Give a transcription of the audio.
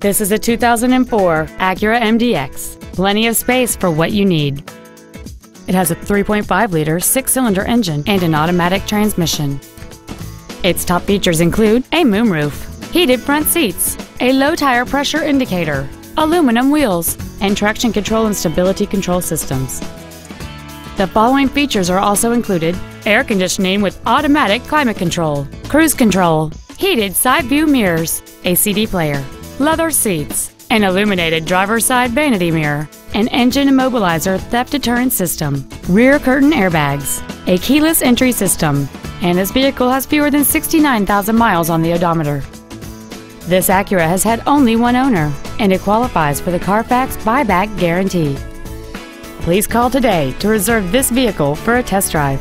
This is a 2004 Acura MDX. Plenty of space for what you need. It has a 3.5-liter six-cylinder engine and an automatic transmission. Its top features include a moonroof, heated front seats, a low tire pressure indicator, aluminum wheels, and traction control and stability control systems. The following features are also included air conditioning with automatic climate control, cruise control, heated side view mirrors, a CD player, leather seats, an illuminated driver's side vanity mirror, an engine immobilizer theft deterrent system, rear curtain airbags, a keyless entry system, and this vehicle has fewer than 69,000 miles on the odometer. This Acura has had only one owner, and it qualifies for the Carfax buyback guarantee. Please call today to reserve this vehicle for a test drive.